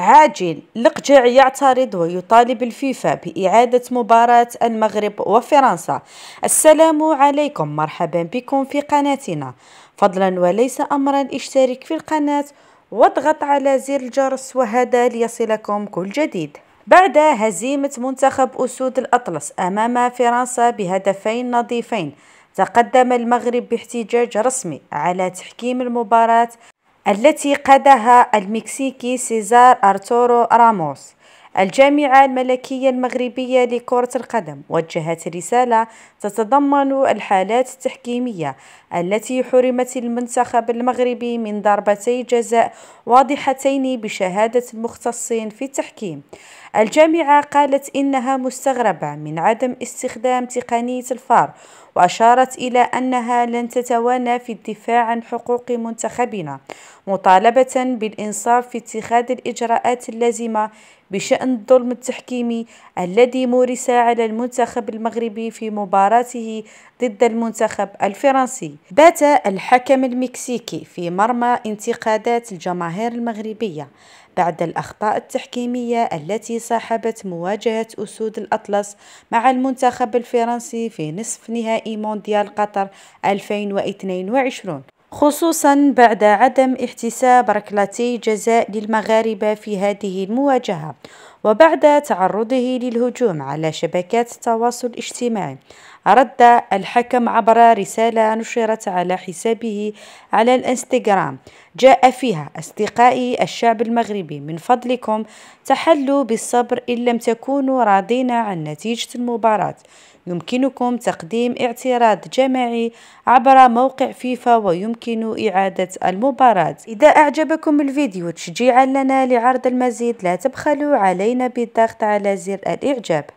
عاجل. القجع يعترض ويطالب الفيفا بإعادة مباراة المغرب وفرنسا. السلام عليكم. مرحبا بكم في قناتنا. فضلا وليس أمرا اشترك في القناة واضغط على زر الجرس وهذا ليصلكم كل جديد. بعد هزيمة منتخب أسود الأطلس أمام فرنسا بهدفين نظيفين تقدم المغرب باحتجاج رسمي على تحكيم المباراة التي قادها المكسيكي سيزار أرتورو راموس. الجامعة الملكية المغربية لكرة القدم وجهت رسالة تتضمن الحالات التحكيمية التي حرمت المنتخب المغربي من ضربتي جزاء واضحتين بشهادة المختصين في التحكيم. الجامعة قالت إنها مستغربة من عدم استخدام تقنية الفار وأشارت إلى أنها لن تتوانى في الدفاع عن حقوق منتخبنا مطالبة بالإنصاف في اتخاذ الإجراءات اللازمة بشأن الظلم التحكيمي الذي مورس على المنتخب المغربي في مباراته ضد المنتخب الفرنسي. بات الحكم المكسيكي في مرمى انتقادات الجماهير المغربية بعد الأخطاء التحكيمية التي صاحبت مواجهة أسود الأطلس مع المنتخب الفرنسي في نصف نهائي مونديال قطر 2022 خصوصا بعد عدم احتساب ركلتي جزاء للمغاربة في هذه المواجهة وبعد تعرضه للهجوم على شبكات التواصل الاجتماعي. رد الحكم عبر رسالة نشرت على حسابه على الإنستغرام. جاء فيها أصدقائي الشعب المغربي من فضلكم تحلوا بالصبر إن لم تكونوا راضين عن نتيجة المباراة. يمكنكم تقديم اعتراض جماعي عبر موقع فيفا ويمكن إعادة المباراة. إذا أعجبكم الفيديو تشجيعا لنا لعرض المزيد. لا تبخلوا علينا بالضغط على زر الإعجاب.